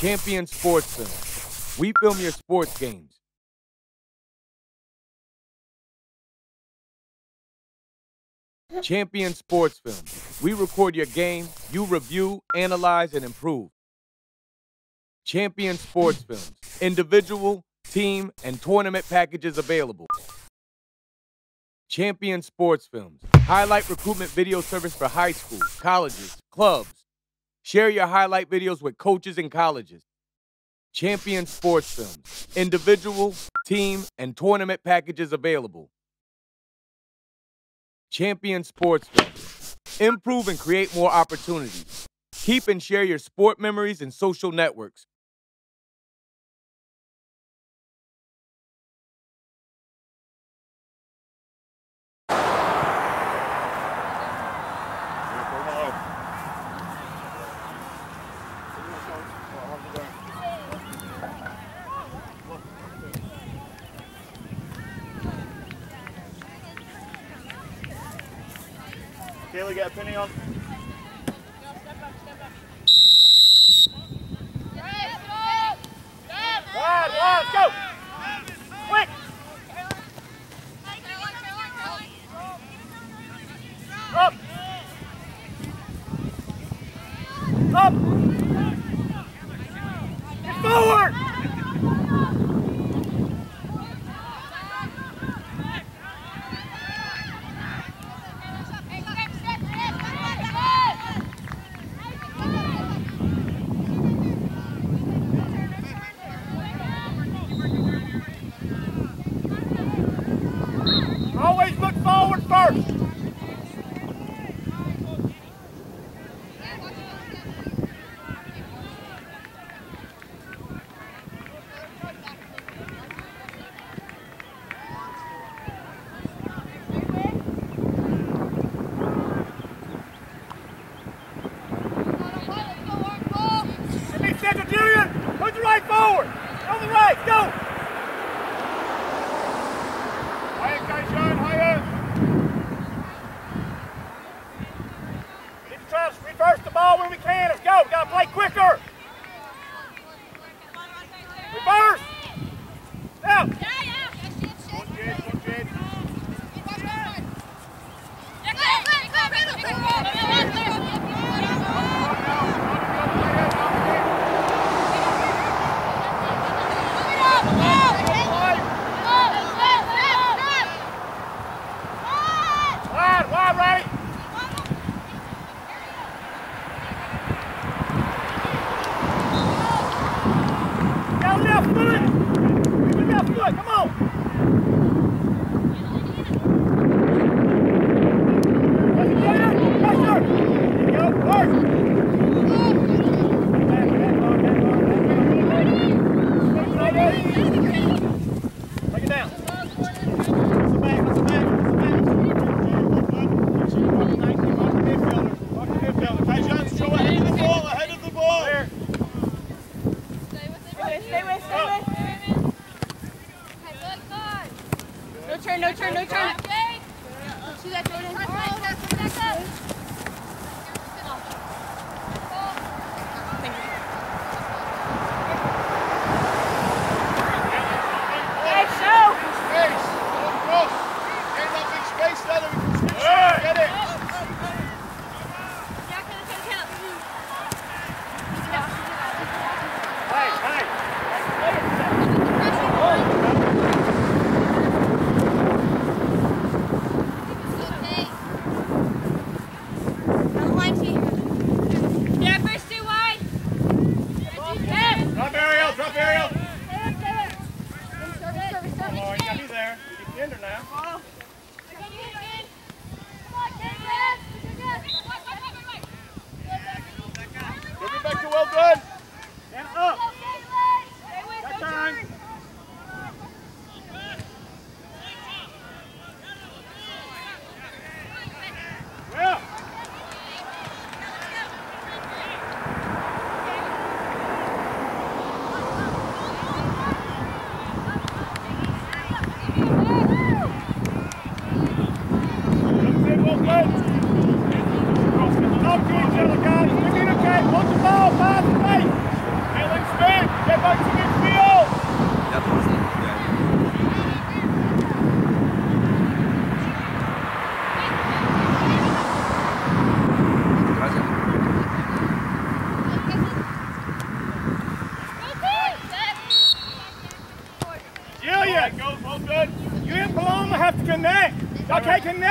Champion Sports Film. We film your sports games. Champion Sports Film. We record your game, you review, analyze, and improve. Champion Sports Films. Individual, team, and tournament packages available. Champion Sports Films. Highlight recruitment video service for high schools, colleges, clubs. Share your highlight videos with coaches and colleges. Champion Sports Films. Individual, team, and tournament packages available. Champion Sports Films. Improve and create more opportunities. Keep and share your sport memories and social networks. Get a penny on. Up! Forward!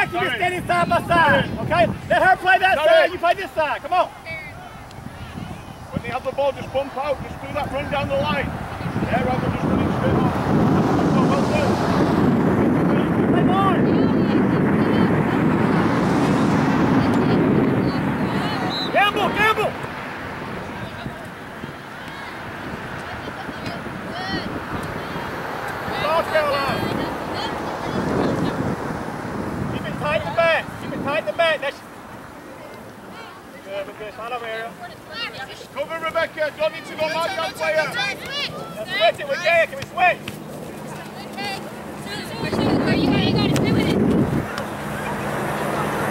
Keep Sorry. your standing side by side, okay? Let her play that side, you play this side. Come on. When they have the ball, just bump out. Just do that run down the line. Yeah, rather just running straight on. Well done. Play more. Gamble, gamble. Marker, don't need to go Marker player. Switch it with Jay, can we switch?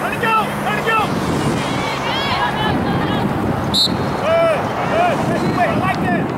Let it go! Let it go! Good! Good! Switch it, I like that!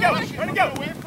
go! Run and go!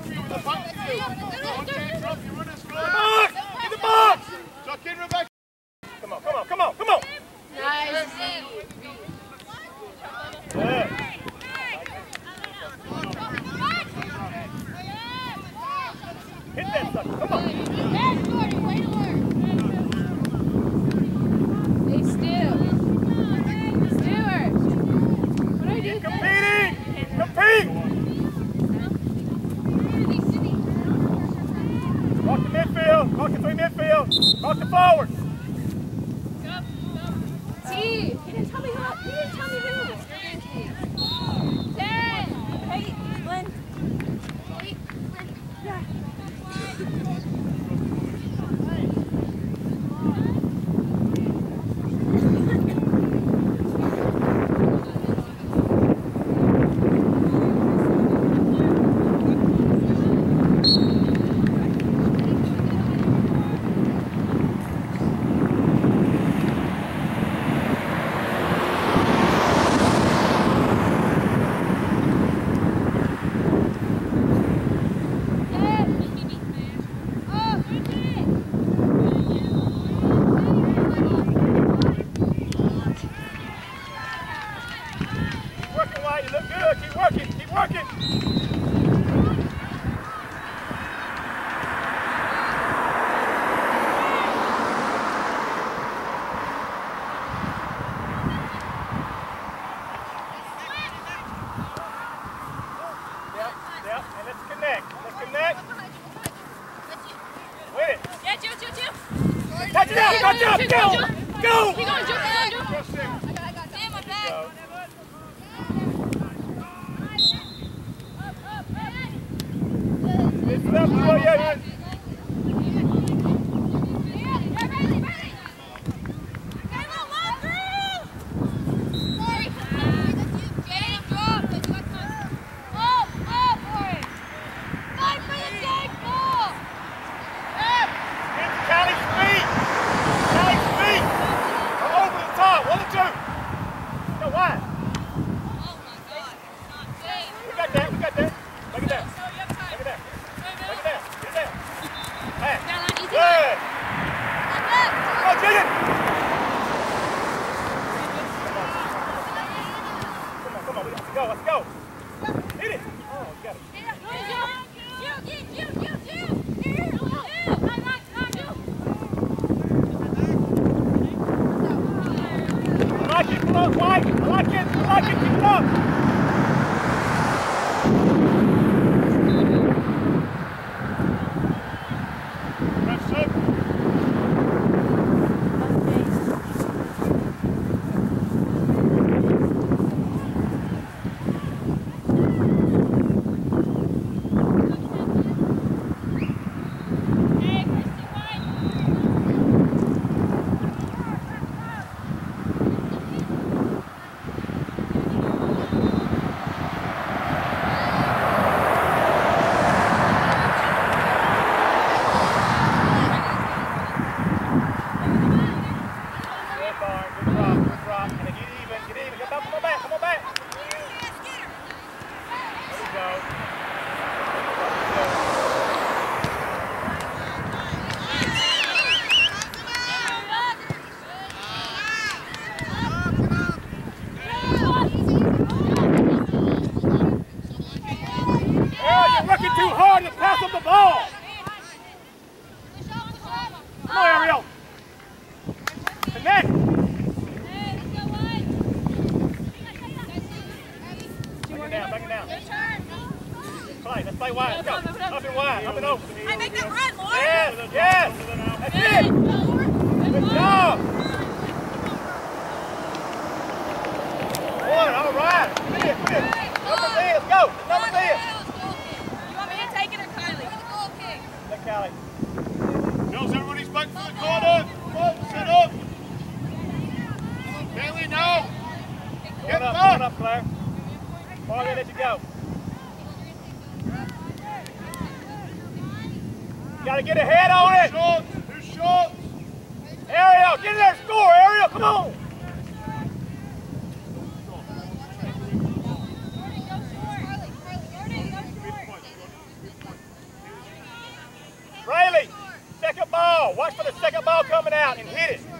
second ball coming out and hit it.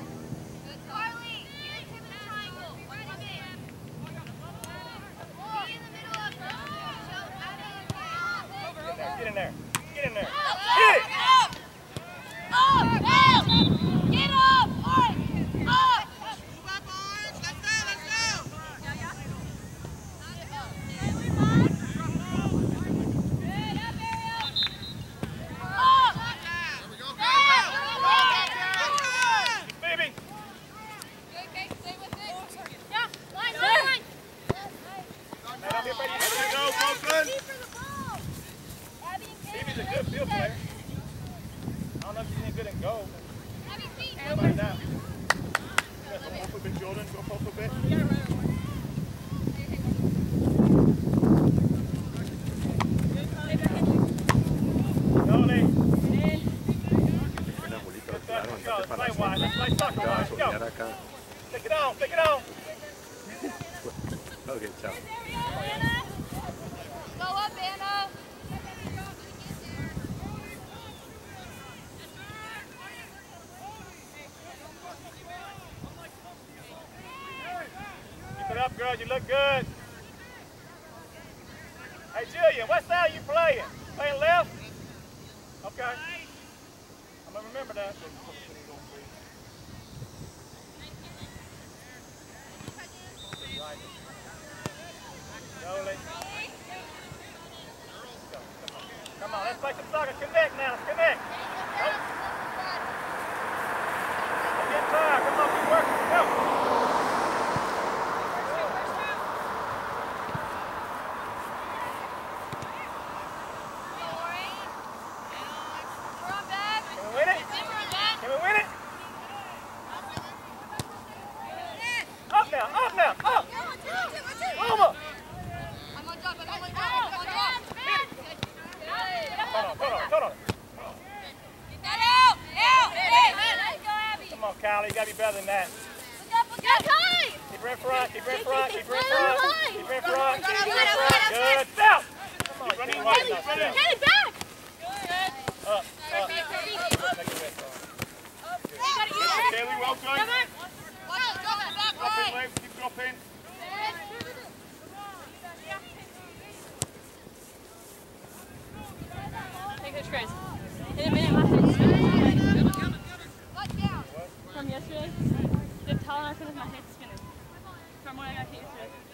dropping. Take those. In yesterday, the towel I put my head spinning. From what I got hit yesterday.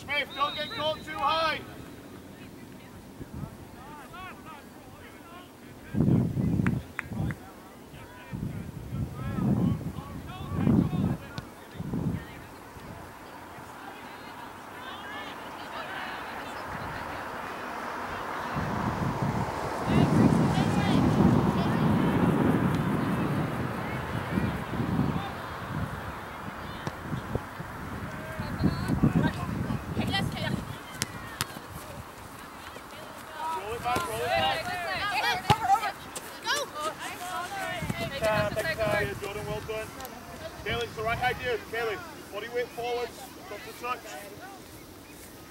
Caitlin Smith, don't get caught too high. Roll it back, roll it back. Time, take time. Yeah, Jordan, well done. Kaylee, it's the right idea. Kaylee, body weight forwards, stop the touch.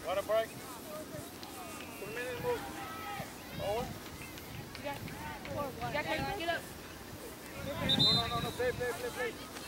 Got a break. Put a minute in move. Forward. No, no, no, no, play, play, play,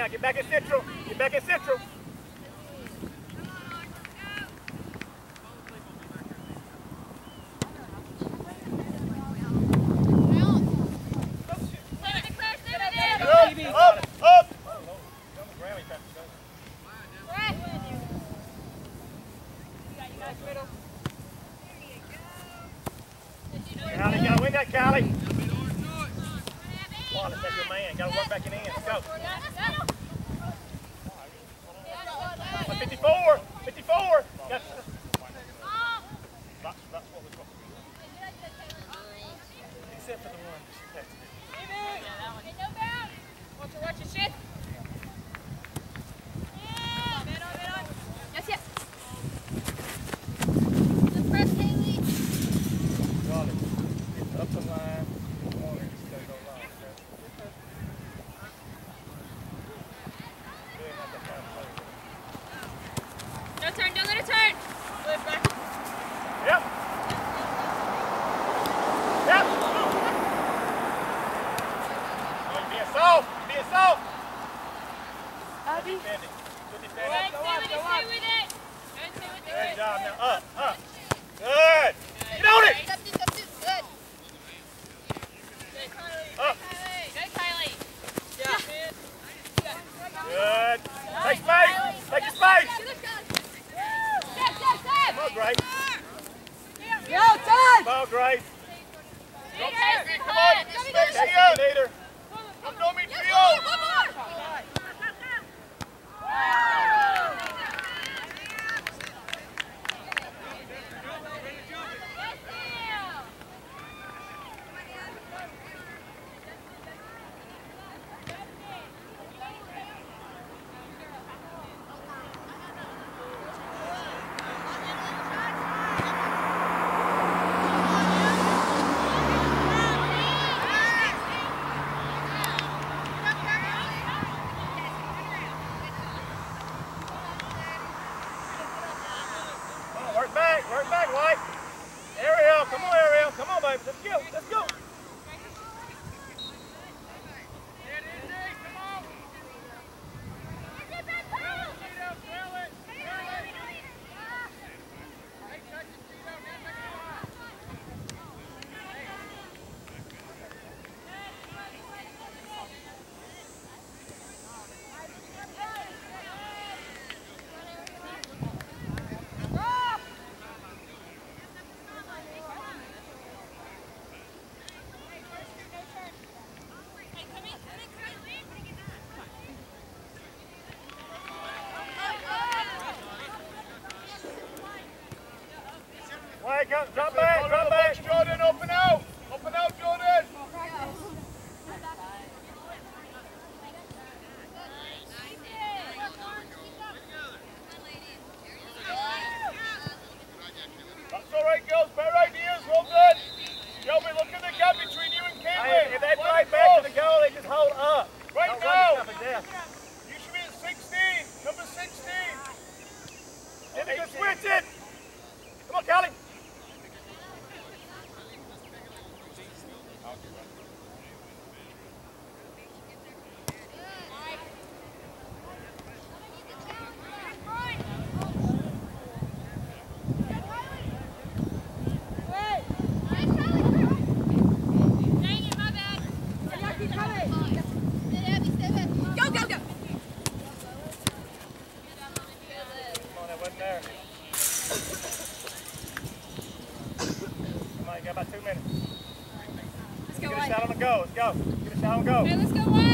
now. Get back in central. go, let's go. Give us down, go. All right, let's go, one.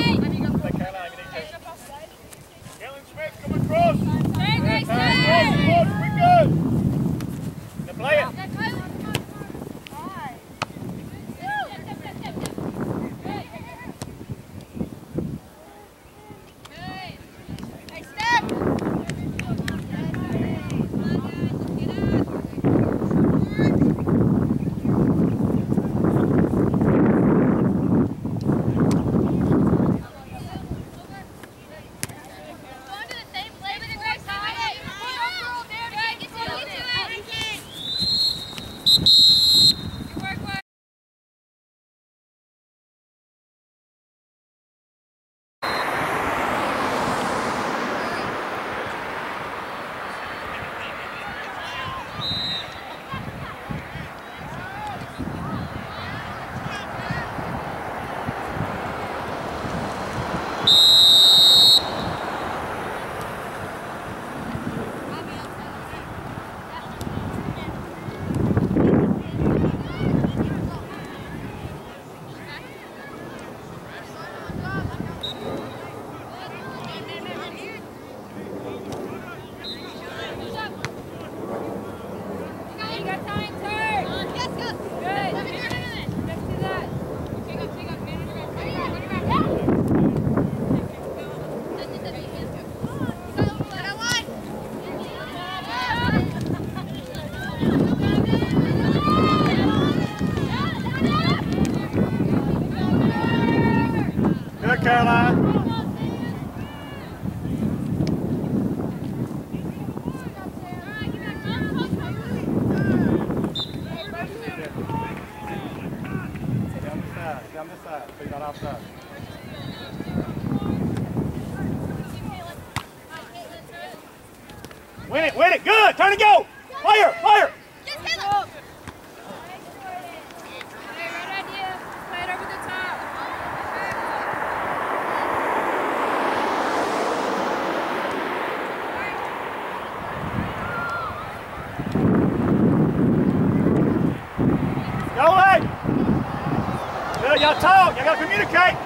okay?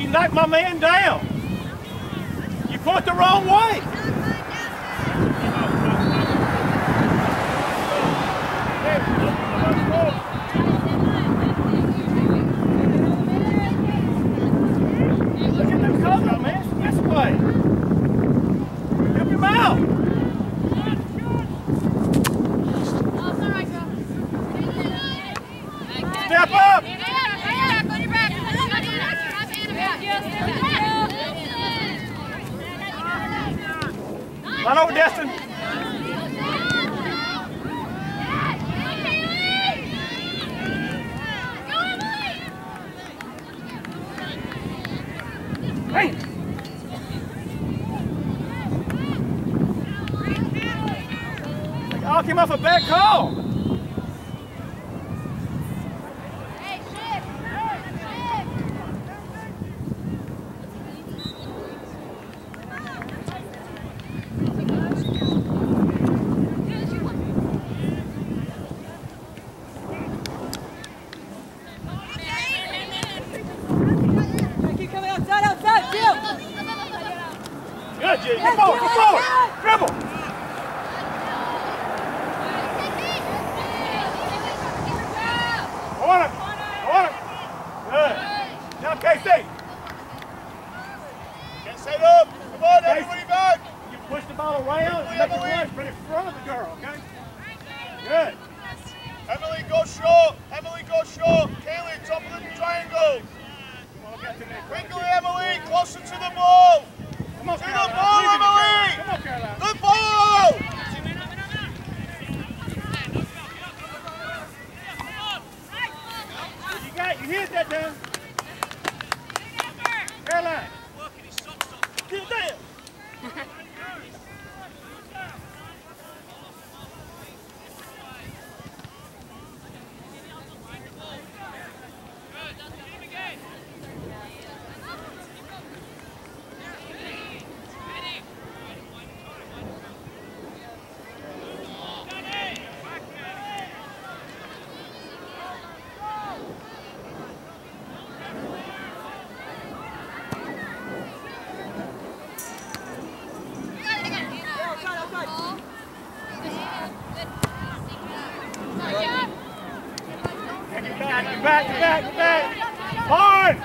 You knocked my man down. You point the wrong way.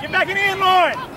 Get back in the end.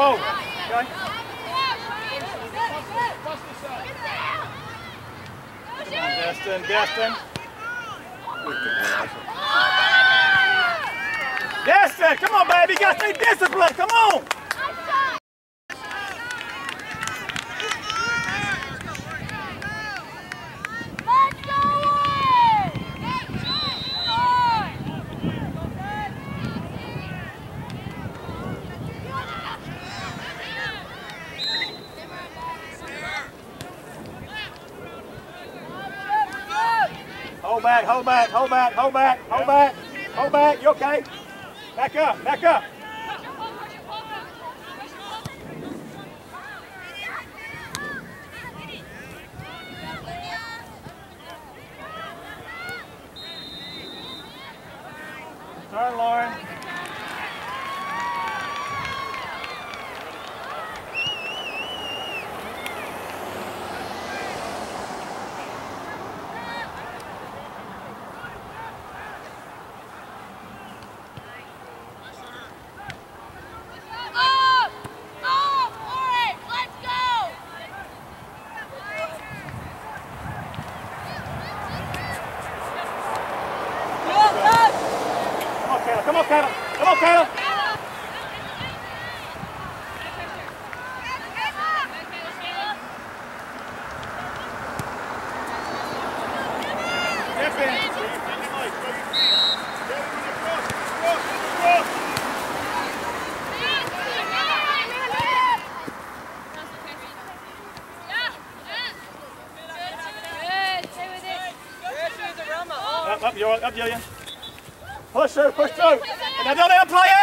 forward. Okay? Destin, come on, baby. You got to stay disciplined. Jillian. Push through, push through. And I don't down a player.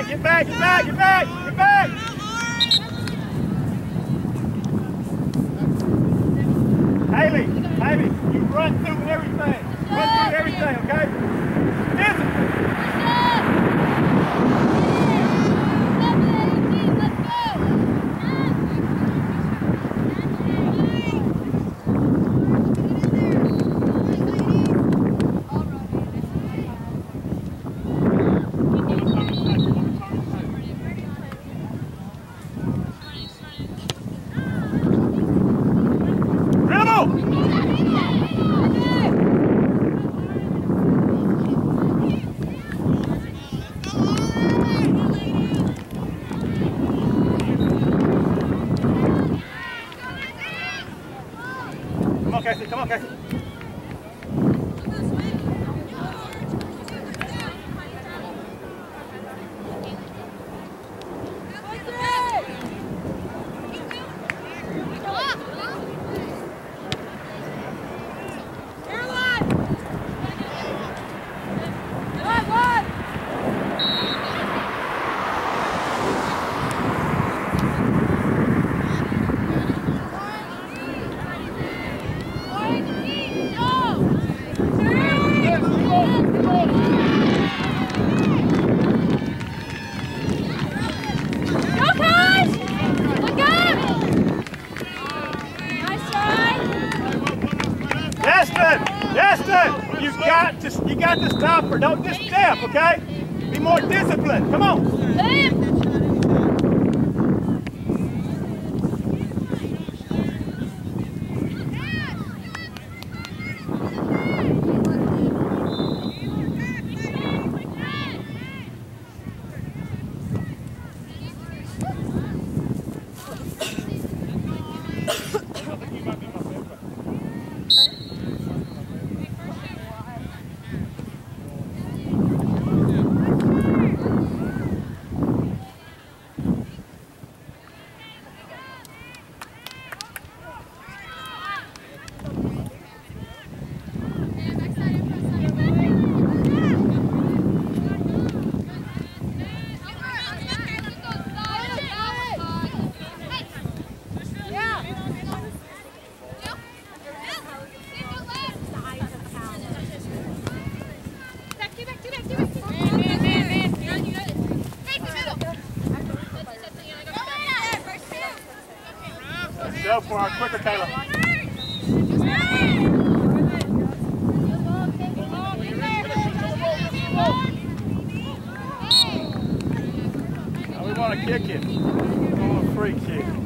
back, get back, get back, get back, get back. Haley, Haley, you run through Don't just step, okay? Be more disciplined. Come on. Come on, quicker, Now we want to kick it. We want a free kick.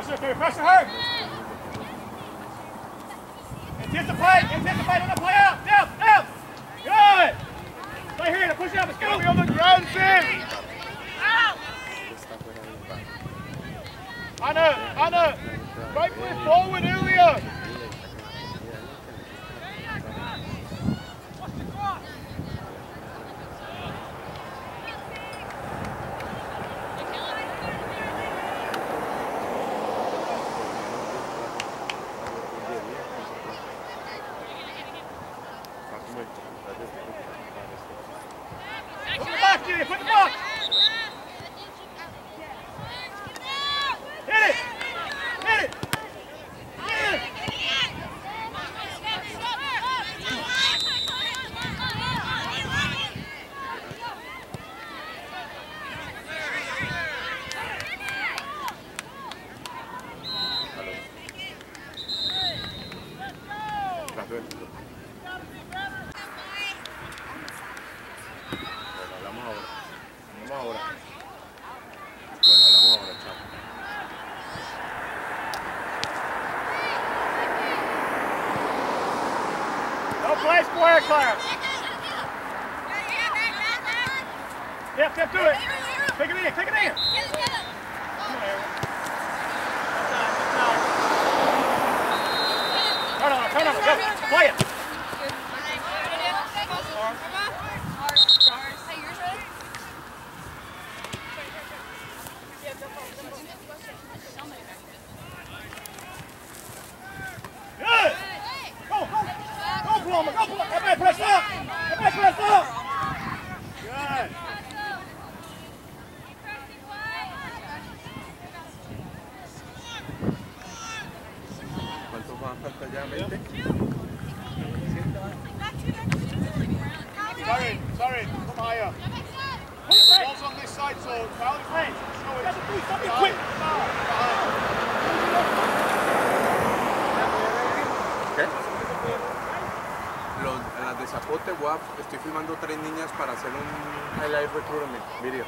Pressure, okay, pressure her. Anticipate, anticipate on the play out. Down, down. Good. Stay here, push out, let's go. Be on the ground, Sim. Anna, Anna, right foot forward earlier. Estoy filmando tres niñas para hacer un highlight recruitment video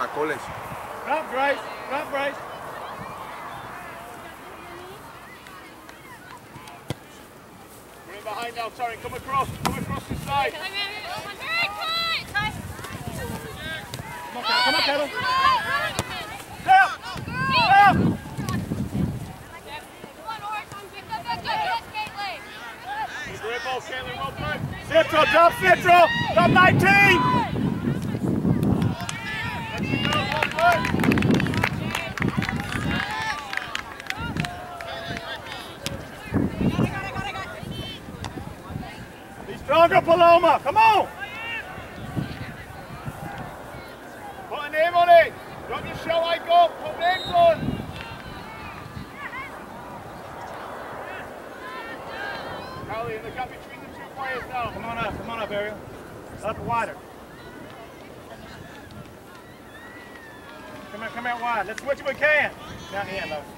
a college. We're in behind now, Taryn. Come across. Come across this side. Come on, Kettle. Come on, Kettle. Down. Down. Great ball, Caitlin. Well done. Central, drop Central. Drop 19. Let's go. Well done. Be stronger, Paloma. Come on. Put a name on it. Just show I go. Put names on. Carly, in the gap between the two players now. Come on up. Ariel. Up wider. Come out, come out wide. Let's switch if we can. Down end, though.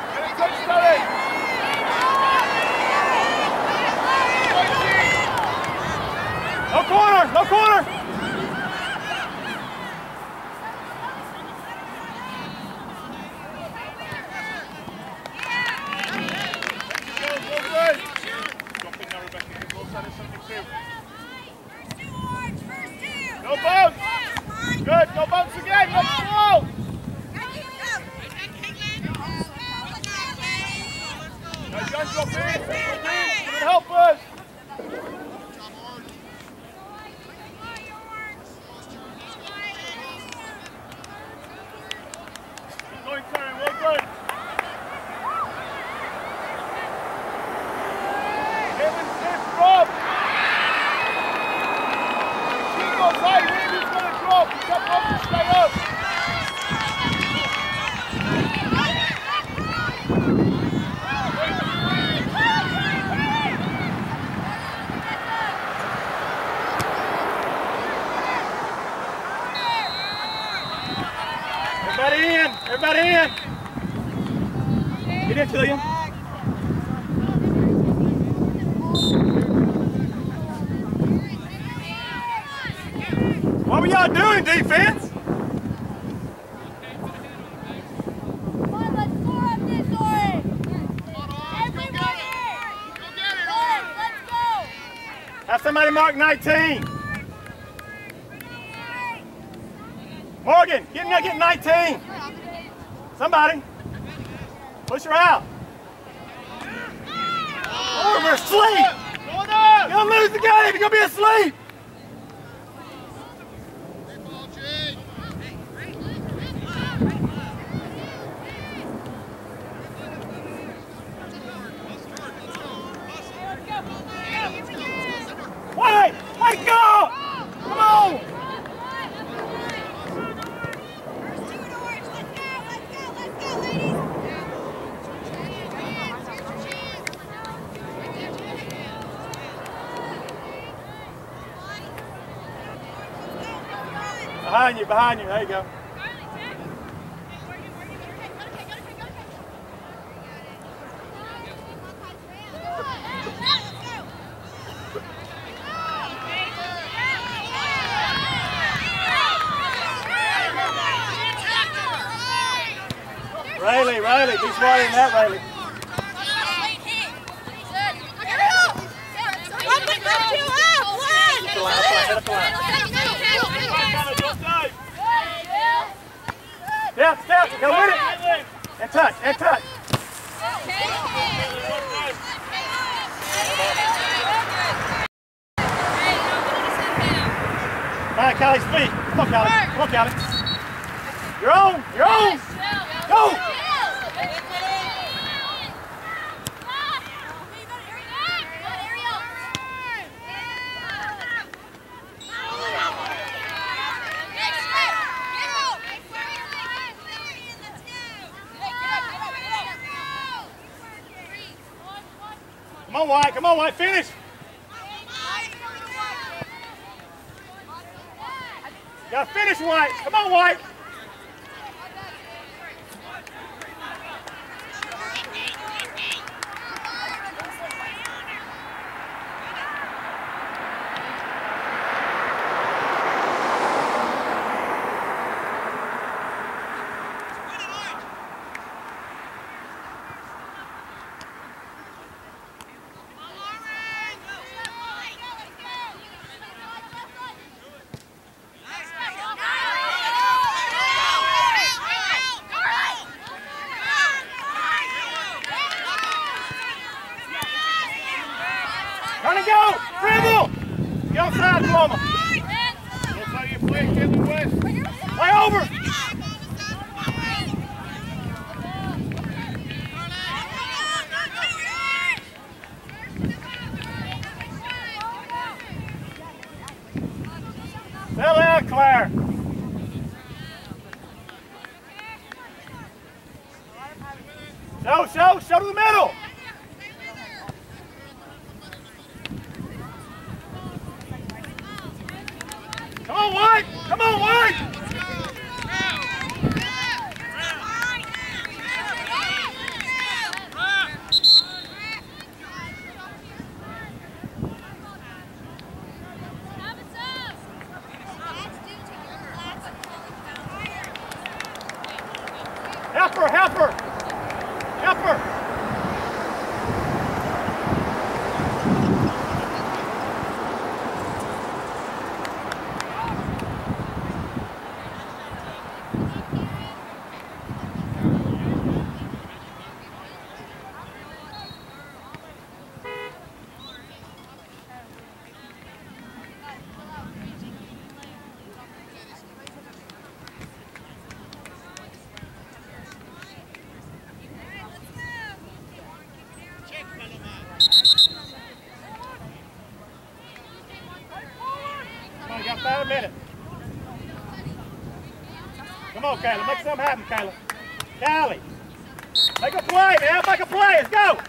No corner! No corner! Morgan, get in there, get 19. Somebody. Behind you, behind you. There you go. Riley, Riley, be smarter that, Riley. White, finish! Got finish, White! Come on, White! Kayla. Make something happen, Kayla. Callie. Make a play, man. Make a play. Let's go.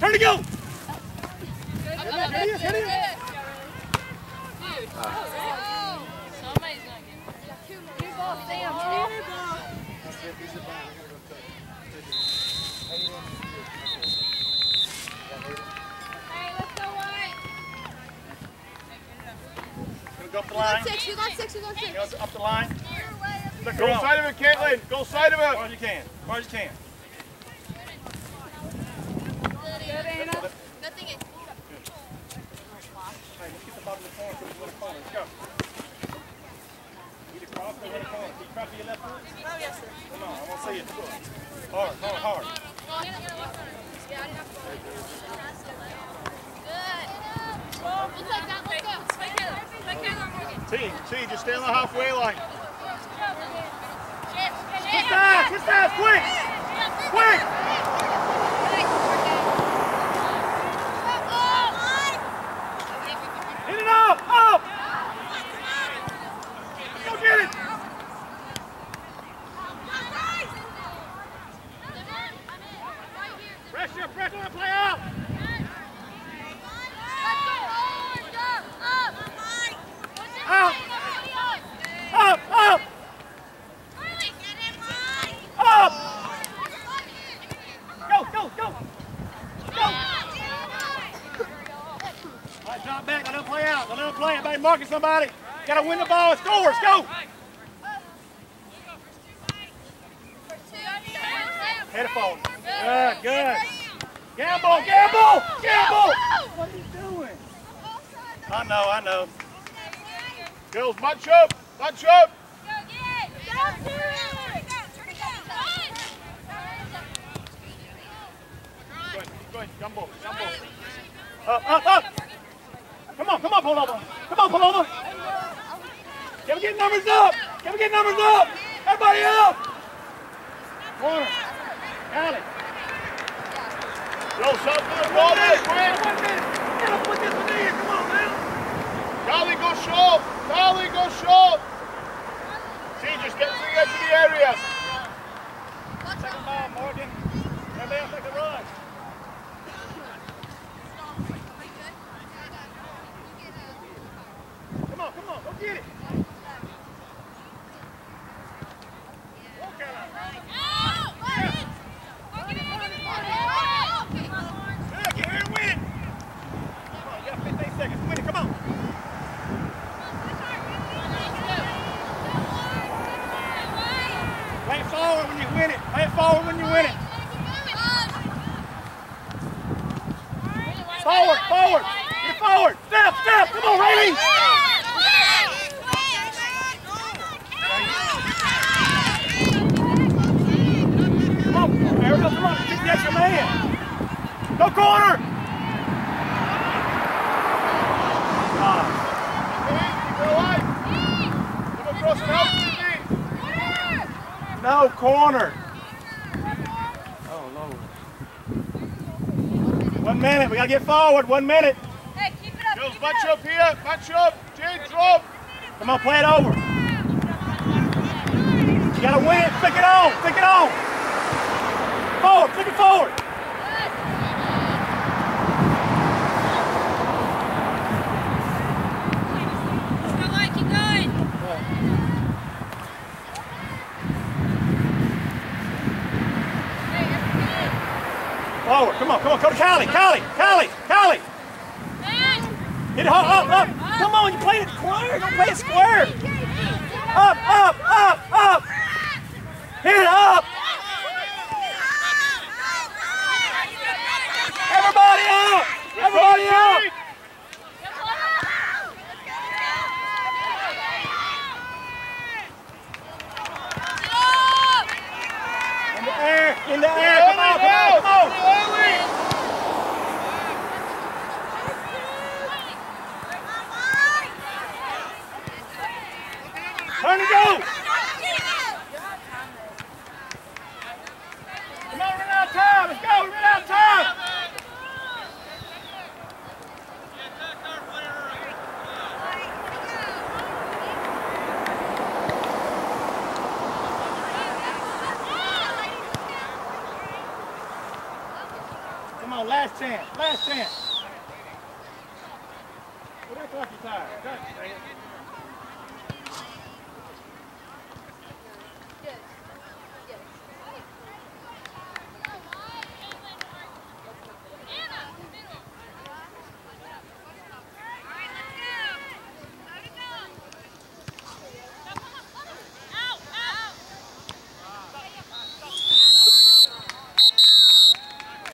Go, White. Gonna go up the line. Six, we got six, we got six. Go up the line. Go side of it, Caitlin. Go side of As far it. as you can. As far as you can. Nothing is. Hey, let's get the you with your to see it. Stay on the halfway line. Quick! Quick! Hit it up, up! Go get it! Pressure, pressure, play out! Out! Up, up, up! Go, go, go! Go! All right, drop back. Let them play out. Let them play. Everybody marking somebody. Got to win the ball score. Let's go. Head it forward. Good, good. Gamble, gamble, gamble. What are you doing? I know, I know. Girls, match up. Match up. Go ahead, go ahead. Jumbo, jumbo. Up, up, up. Come on, come on, over. Come on, over. Can we get numbers up? Can we get numbers up? Everybody up. Corner. Got it. Go, shot for the ball there, quick. One minute. Gotta put this one in. Come on, man. Carly, go short. Carly, go short. T, just get to the edge of the area. Second ball, Morgan. Everybody else take a run. Come on, come on, go get it. Go, Caroline. Good, get here and win it. Come on, you got 15 seconds. Win it, come on. Play it forward when you win it. Play it forward when you win it. Forward, forward. Get forward. Step, step. Come on, Riley. Come on, Ariel, come on. Get the extra man. Go corner. God. Keep it alive. Come across and help, T. No corner. One minute. We got to get forward. One minute. Hey, keep it up. Girls, keep it match up. up here. Match up. Jade, drop. Come on, play it over. You gotta win it. Flick it on. Flick it on. Forward. Flick it forward.